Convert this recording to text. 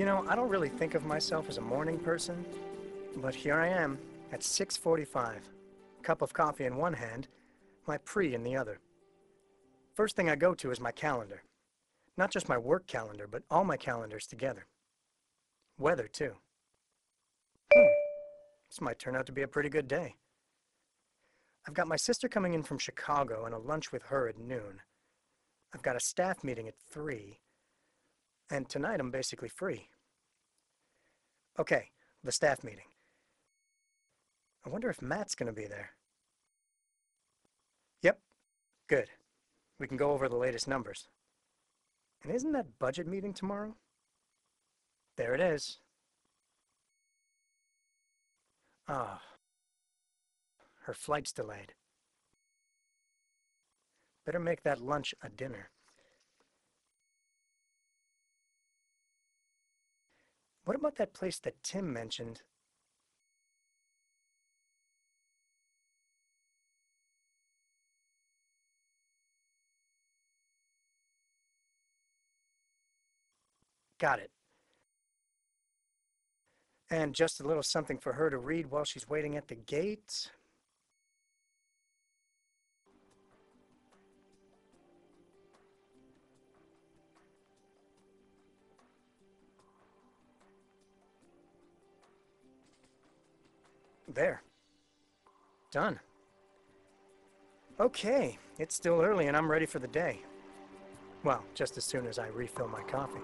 You know, I don't really think of myself as a morning person, but here I am at 6:45. Cup of coffee in one hand, my pre in the other. First thing I go to is my calendar. Not just my work calendar, but all my calendars together. Weather, too. Hmm. This might turn out to be a pretty good day. I've got my sister coming in from Chicago and a lunch with her at noon. I've got a staff meeting at 3. And tonight I'm basically free. Okay, the staff meeting. I wonder if Matt's going to be there. Yep, good. We can go over the latest numbers. And isn't that budget meeting tomorrow? There it is. Ah, her flight's delayed. Better make that lunch a dinner. What about that place that Tim mentioned? Got it. And just a little something for her to read while she's waiting at the gate. There. Done. Okay, it's still early and I'm ready for the day. Well, just as soon as I refill my coffee.